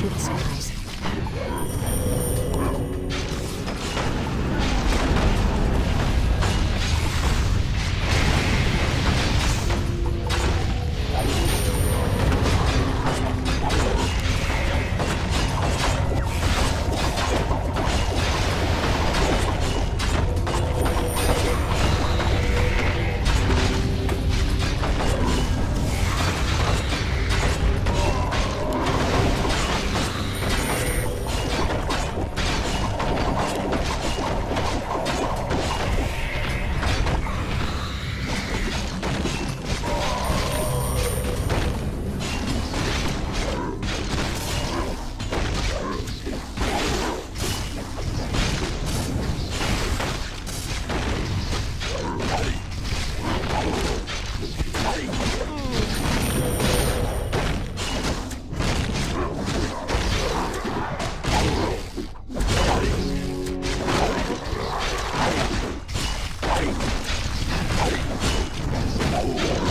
to the sky. Oh.